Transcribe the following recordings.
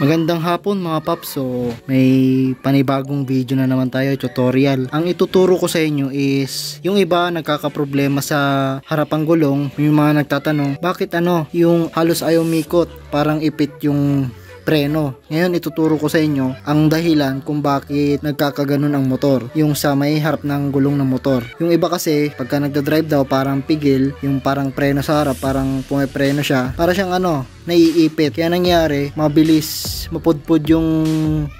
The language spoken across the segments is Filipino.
Magandang hapon mga paps. So, may panibagong video na naman tayo, tutorial. Ang ituturo ko sa inyo is, yung iba nagkakaproblema sa harapang gulong, yung mga nagtatanong, bakit ano, yung halos ayaw mikot, parang ipit yung preno. Ngayon ituturo ko sa inyo ang dahilan kung bakit nagkakaganon ang motor. Yung sa may harap ng gulong ng motor. Yung iba kasi pagka nagda-drive daw parang pigil, yung parang preno sa harap, parang pumepreno siya. Para siyang ano, naiipit. Kaya nangyari, mabilis mapudpud yung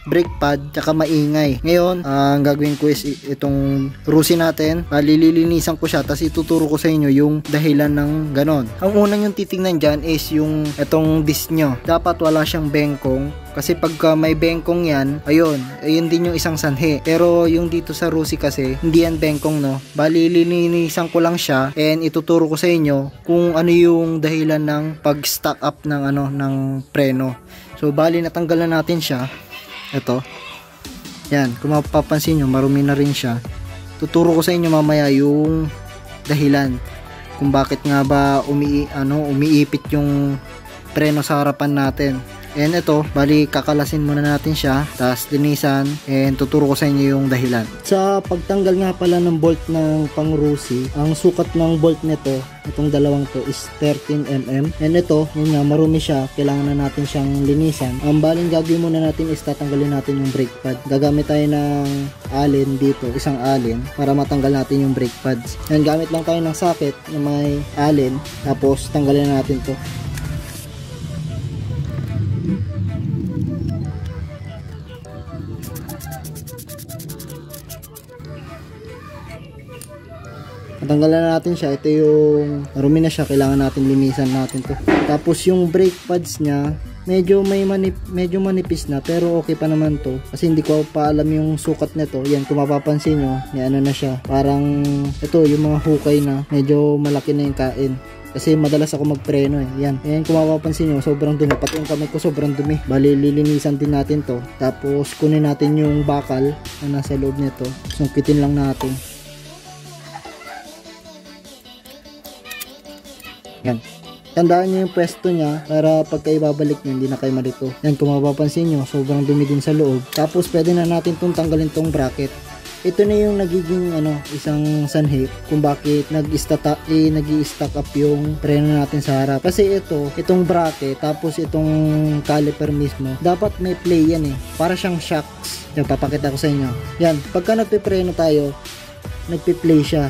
brake pad tsaka maingay. Ngayon, uh, ang gagawin ko is itong rusi natin. Uh, lilinisan ko siya tapos ituturo ko sa inyo yung dahilan ng ganon. Ang unang yung titingnan dyan is yung itong disc nyo. Dapat wala siyang bengkong kasi pagka may bengkong yan, ayun, ayun din yung isang sanhe. Pero yung dito sa Rusi kasi, hindi yan bengkong no. Bali, lilinisan ko lang siya and ituturo ko sa inyo kung ano yung dahilan ng pag-stack up ng ano ng preno. So, bali natanggal na natin siya. Ito. Yan, kung mapapansin nyo, marumi na rin siya. Tuturo ko sa inyo mamaya yung dahilan kung bakit nga ba umi ano umiipit yung preno sa harapan natin And ito, bali kakalasin muna natin siya, tapos linisan, and tuturo ko sa inyo yung dahilan. Sa pagtanggal nga pala ng bolt ng pangrusi, ang sukat ng bolt nito, itong dalawang to is 13mm. And ito, yun nga, marumi siya, kailangan na natin siyang linisan. Ang baling gagawin muna natin is tatanggalin natin yung brake pad. Gagamit tayo ng allen dito, isang allen, para matanggal natin yung brake pads. And gamit lang tayo ng socket na may allen, tapos tanggalin natin to. Natanggalan na natin siya. Ito yung rumi na siya. Kailangan natin linisan natin to. Tapos yung brake pads niya, medyo may manip, medyo manipis na pero okay pa naman to kasi hindi ko pa alam yung sukat nito yan kung mapapansin nyo may ano na siya parang ito yung mga hukay na medyo malaki na yung kain kasi madalas ako magpreno eh. Yan. Ayan kung mapapansin nyo, sobrang dumi. Pati yung kamay ko sobrang dumi. Bali, lilinisan din natin to. Tapos, kunin natin yung bakal na nasa loob nito. Sungkitin lang natin. Yan. Tandaan nyo yung pwesto niya para pagka ibabalik nyo, hindi na kayo malito. Yan, kung mapapansin nyo, sobrang dumi din sa loob. Tapos, pwede na natin itong tanggalin tong bracket. Ito na yung nagiging ano, isang sanhi kung bakit nag-stack eh, nag stack up yung preno natin sa harap. Kasi ito, itong bracket, tapos itong caliper mismo, dapat may play yan eh. Para siyang shocks. Yan, papakita ko sa inyo. Yan, pagka nagpipreno tayo, nagpi-play siya.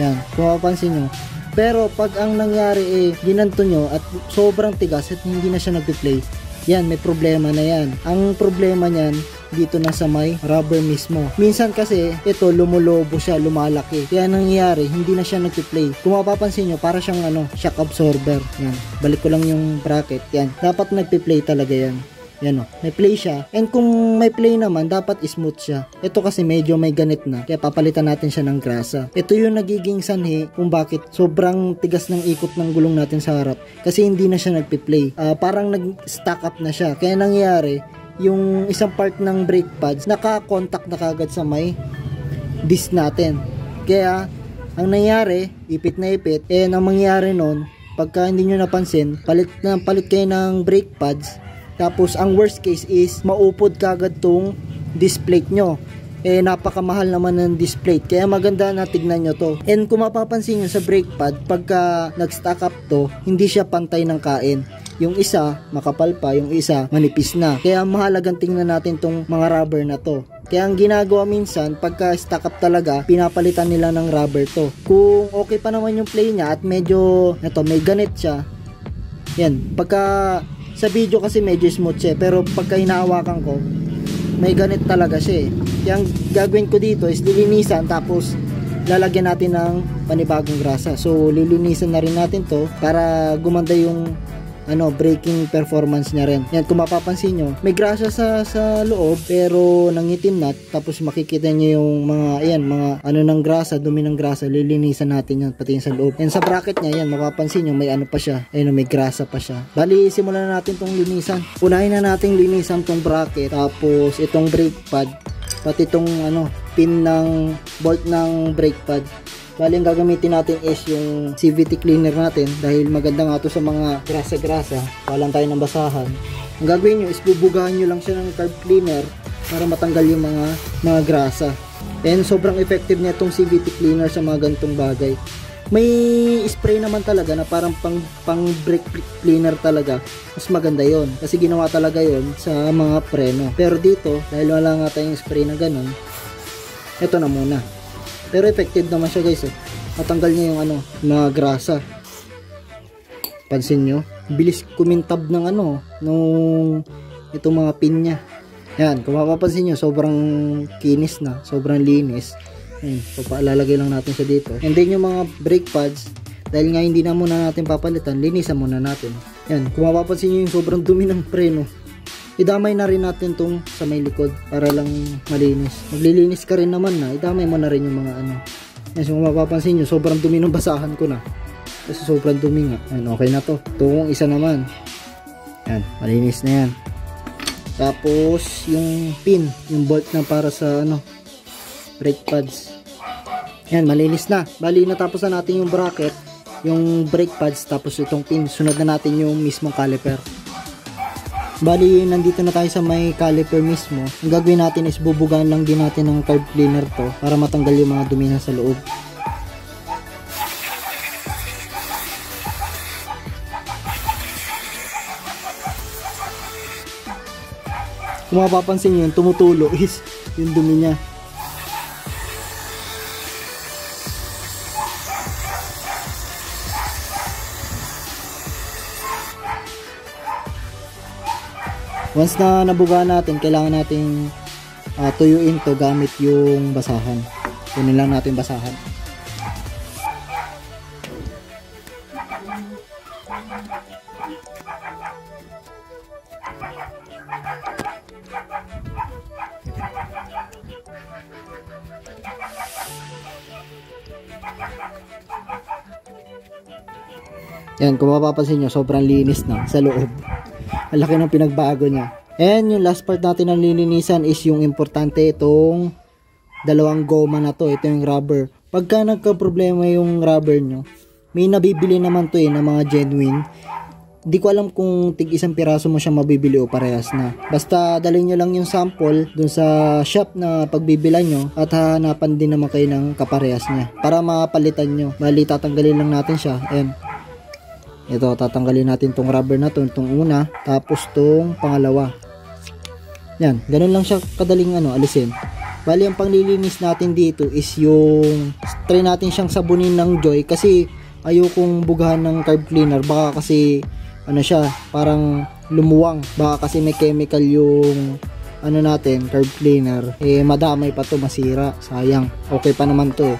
Yan, kung mapapansin nyo, pero pag ang nangyari eh, ginanto nyo at sobrang tigas at hindi na siya nagpi-play, yan, may problema na yan. Ang problema niyan, dito na sa may rubber mismo. Minsan kasi ito lumulobo siya, lumalaki. Kaya nangyayari, hindi na siya nagpi-play. Kung mapapansin nyo, para siyang ano, shock absorber. Yan. Balik ko lang yung bracket. Yan. Dapat nagpi-play talaga yan. Yan o, may play siya. And kung may play naman, dapat smooth siya. Ito kasi medyo may ganit na, kaya papalitan natin siya ng grasa. Ito yung nagiging sanhi kung bakit sobrang tigas ng ikot ng gulong natin sa harap. Kasi hindi na siya nagpi-play. Uh, parang nag-stack up na siya. Kaya nangyayari, yung isang part ng brake pads, naka-contact na kagad sa may disc natin. Kaya, ang nangyari, ipit na ipit, eh, ang mangyari nun, pagka hindi nyo napansin, palit na palit kayo ng brake pads, tapos ang worst case is maupod kagad tong display nyo. Eh napakamahal naman ng display. Kaya maganda na tignan nyo to. And kung mapapansin nyo sa brake pad, pagka nag-stack up to, hindi siya pantay ng kain. Yung isa, makapal pa, yung isa, manipis na. Kaya mahalagang tingnan natin tong mga rubber na to. Kaya ang ginagawa minsan, pagka stack up talaga, pinapalitan nila ng rubber to. Kung okay pa naman yung play niya at medyo, ito, may ganit siya, yan, pagka sa video kasi medyo smooth siya pero pagka hinahawakan ko may ganit talaga siya eh. Kaya gagawin ko dito is lilinisan tapos lalagyan natin ng panibagong grasa. So lilinisan na rin natin to para gumanda yung ano, braking performance niya rin. Yan, kung mapapansin nyo, may grasya sa, sa loob, pero nangitim na, tapos makikita nyo yung mga, ayan, mga ano ng grasa, dumi ng grasa, lilinisan natin yan, pati yung sa loob. And sa bracket niya, yan, mapapansin nyo, may ano pa siya, ayun, may grasa pa siya. Bali, simulan na natin tong linisan. Unahin na natin linisan tong bracket, tapos itong brake pad, pati itong ano, pin ng bolt ng brake pad Bali, ang gagamitin natin is yung CVT cleaner natin dahil maganda nga to sa mga grasa-grasa. Walang tayo ng basahan. Ang gagawin nyo is bubugahan nyo lang siya ng carb cleaner para matanggal yung mga mga grasa. And sobrang effective niya itong CVT cleaner sa mga gantong bagay. May spray naman talaga na parang pang, pang brake cleaner talaga. Mas maganda yon Kasi ginawa talaga yon sa mga preno. Pero dito, dahil wala nga tayong spray na ganun, ito na muna. Pero effective naman siya guys. Eh. Matanggal niya yung ano, mga grasa. Pansin nyo? Bilis kumintab ng ano, nung itong mga pin niya. Yan, kung mapapansin nyo, sobrang kinis na, sobrang linis. Ayan, papaalalagay lang natin siya dito. And then yung mga brake pads, dahil nga hindi na muna natin papalitan, linisan muna natin. Yan, kung mapapansin nyo yung sobrang dumi ng preno, idamay na rin natin tong sa may likod para lang malinis. Maglilinis ka rin naman na, idamay mo na rin yung mga ano. So kung mapapansin nyo, sobrang dumi ng basahan ko na. Kasi sobrang dumi nga. Yan, okay na to. Itong isa naman. Yan, malinis na yan. Tapos, yung pin, yung bolt na para sa ano, brake pads. Yan, malinis na. Bali, natapos na natin yung bracket, yung brake pads, tapos itong pin. Sunod na natin yung mismong caliper. Bali, nandito na tayo sa may caliper mismo. Ang gagawin natin is bubugan lang din natin ng carb cleaner to para matanggal yung mga dumi na sa loob. Kung mapapansin nyo, yung tumutulo is yung dumi niya. Once na nabuga natin, kailangan nating uh, tuyuin to gamit yung basahan. Kunin lang natin basahan. Yan, kung mapapansin nyo, sobrang linis na sa loob. Ang laki ng pinagbago niya. And yung last part natin ng lilinisan is yung importante itong dalawang goma na to. Ito yung rubber. Pagka nagka-problema yung rubber nyo, may nabibili naman to eh ng mga genuine. Hindi ko alam kung tig isang piraso mo siya mabibili o parehas na. Basta dalhin nyo lang yung sample dun sa shop na pagbibilan nyo at hahanapan din naman kayo ng kaparehas niya para mapalitan nyo. Bali tatanggalin lang natin siya. And ito, tatanggalin natin tong rubber na to, itong una, tapos tong pangalawa. Yan, ganun lang siya kadaling ano, alisin. Bali, ang panglilinis natin dito is yung try natin siyang sabunin ng joy kasi ayokong bugahan ng carb cleaner. Baka kasi ano siya, parang lumuwang. Baka kasi may chemical yung ano natin, carb cleaner. Eh, madamay pa to, masira. Sayang. Okay pa naman to eh.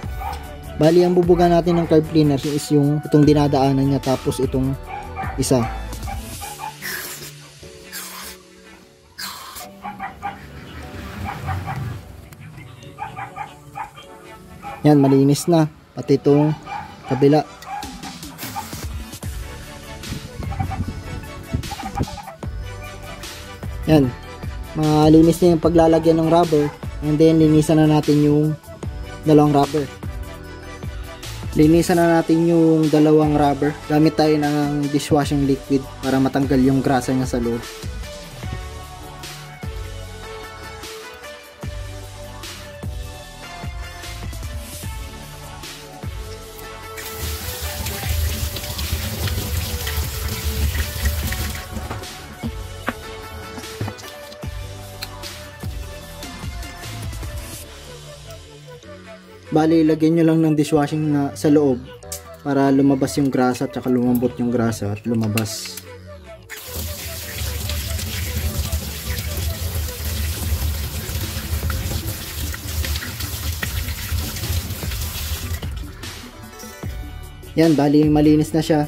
Bali, ang bubuga natin ng carb cleaner is yung itong dinadaanan niya tapos itong isa. Yan, malinis na. Pati itong kabila. Yan. Malinis na yung paglalagyan ng rubber. And then, linisan na natin yung dalawang rubber. Linisan na natin yung dalawang rubber. Gamit tayo ng dishwashing liquid para matanggal yung grasa niya sa loob. Bali, lagyan nyo lang ng dishwashing na sa loob para lumabas yung grasa at saka lumambot yung grasa at lumabas. Yan, bali malinis na siya.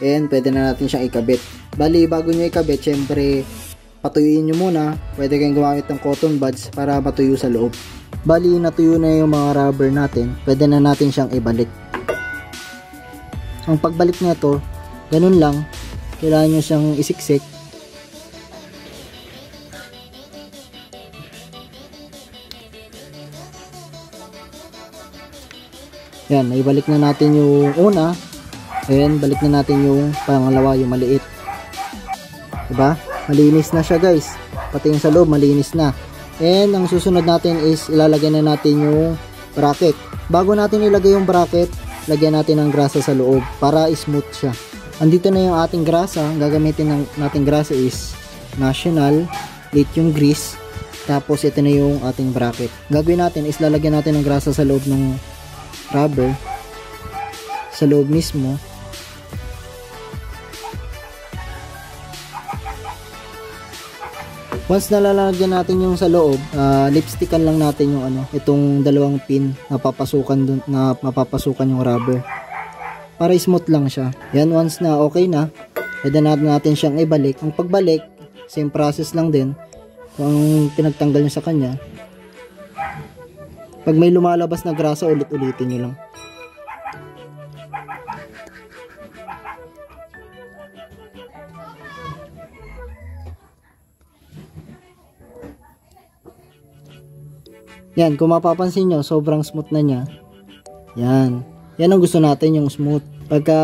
And pwede na natin siyang ikabit. Bali, bago nyo ikabit, syempre, patuyuin nyo muna. Pwede kayong gumamit ng cotton buds para matuyo sa loob. Bali, natuyo na yung mga rubber natin. Pwede na natin siyang ibalik. Ang pagbalik nito, ganun lang. Kailangan nyo siyang isiksik. Yan, naibalik na natin yung una. Ayan, balik na natin yung pangalawa, yung maliit. Diba? Malinis na siya guys. Pati yung sa loob malinis na. And ang susunod natin is ilalagay na natin yung bracket. Bago natin ilagay yung bracket, lagyan natin ng grasa sa loob para smooth siya. Andito na yung ating grasa. Gagamitin ng nating grasa is National, Lithium Grease, tapos ito na yung ating bracket. Gagawin natin is lalagyan natin ng grasa sa loob ng rubber sa loob mismo Once nalalagyan natin yung sa loob, uh, lipstickan lang natin yung ano, itong dalawang pin na papasukan dun, na mapapasukan yung rubber. Para smooth lang siya. Yan once na okay na, pwede natin natin siyang ibalik. Ang pagbalik, same process lang din. Kung pinagtanggal nyo sa kanya. Pag may lumalabas na grasa, ulit-ulitin nyo lang. Yan, kung mapapansin nyo, sobrang smooth na niya. Yan. Yan ang gusto natin, yung smooth. Pagka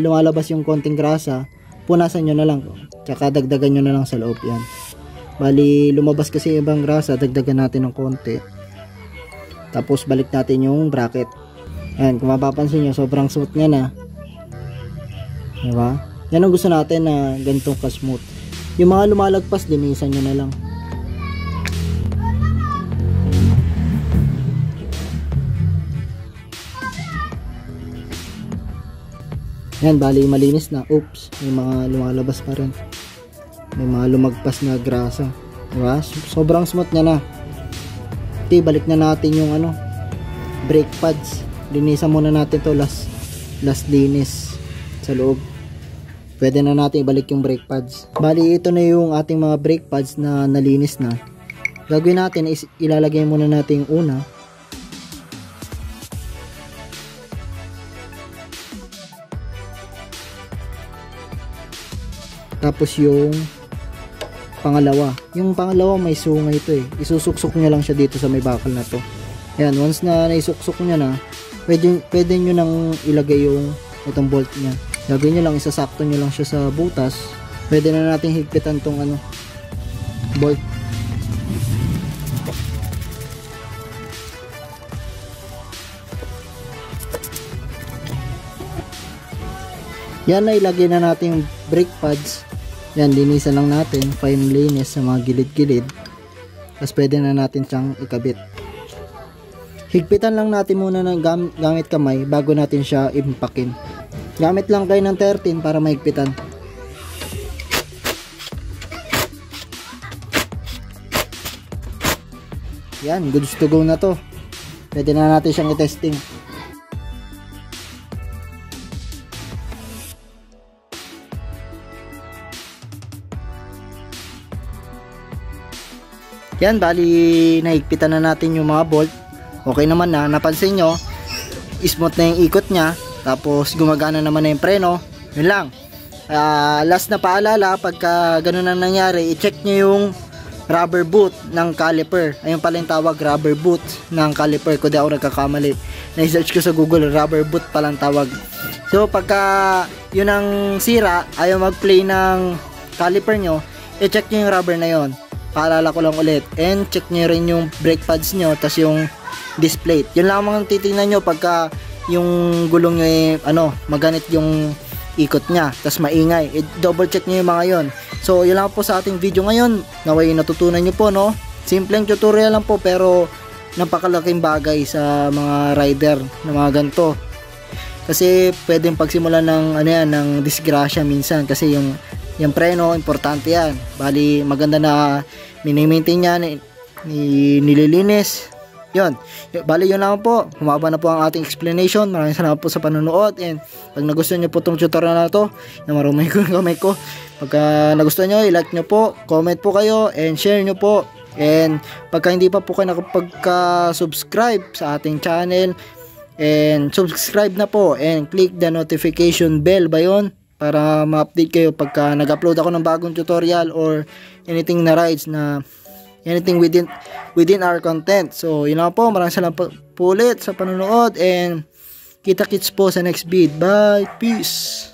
lumalabas yung konting grasa, punasan nyo na lang. Tsaka dagdagan nyo na lang sa loob. Yan. Bali, lumabas kasi ibang grasa, dagdagan natin ng konti. Tapos balik natin yung bracket. Yan, kung mapapansin nyo, sobrang smooth niya na. Diba? Yan ang gusto natin na ganitong ka-smooth. Yung mga lumalagpas, linisan nyo na lang. Yan, bali malinis na. Oops, may mga lumalabas pa rin. May mga lumagpas na grasa. Diba? Sobrang smooth niya na. Okay, balik na natin yung ano, brake pads. Linisan muna natin to last, last linis sa loob. Pwede na natin ibalik yung brake pads. Bali, ito na yung ating mga brake pads na nalinis na. Gagawin natin is ilalagay muna natin yung una Tapos yung pangalawa. Yung pangalawa may sungay ito eh. Isusuksok nyo lang siya dito sa may bakal na to. Ayan, once na naisuksok nyo na, pwede, pwede nyo nang ilagay yung itong bolt niya. Gagawin nyo lang, isasakto nyo lang siya sa butas. Pwede na natin higpitan tong ano, bolt. Yan na ilagay na natin yung brake pads yan, linisan lang natin. Fine linis sa mga gilid-gilid. Tapos pwede na natin siyang ikabit. Higpitan lang natin muna ng gam gamit kamay bago natin siya impakin. Gamit lang kayo ng 13 para mahigpitan. Yan, goods to go na to. Pwede na natin siyang i-testing. Yan, bali nahigpitan na natin yung mga bolt. Okay naman na, napansin nyo, smooth na yung ikot niya. Tapos gumagana naman na yung preno. Yun lang. Uh, last na paalala, pagka ganun ang nangyari, i-check nyo yung rubber boot ng caliper. Ayun pala yung tawag, rubber boot ng caliper. Kung di ako nagkakamali. Na-search ko sa Google, rubber boot palang tawag. So, pagka yun ang sira, ayaw mag-play ng caliper nyo, i-check nyo yung rubber na yon paalala ko lang ulit. And check nyo rin yung brake pads nyo tas yung display yun lang ang titingnan nyo pagka yung gulong nyo eh, ano maganit yung ikot nya tas maingay. I double check nyo yung mga yon so yun lang po sa ating video ngayon. Naway natutunan nyo po no? Simpleng tutorial lang po pero napakalaking bagay sa mga rider na mga ganito. Kasi pwedeng pagsimulan ng ano yan ng disgrasya minsan. Kasi yung yung preno, importante yan. Bali, maganda na mini-maintain yan, nililinis. Yun. Bali, yun lang po. Humaba na po ang ating explanation. Maraming salamat po sa panonood. And pag nagustuhan nyo po itong tutorial na to, na marumay ko kamay ko. Pagka nagustuhan nyo, i-like nyo po, comment po kayo, and share nyo po. And pagka hindi pa po kayo nakapagka-subscribe sa ating channel, and subscribe na po, and click the notification bell ba yun? Para ma-update kayo pagka nag-upload ako ng bagong tutorial or anything na rides na anything within within our content. So, yun lang po. Maraming salamat po, ulit sa panonood and kita-kits po sa next vid. Bye! Peace!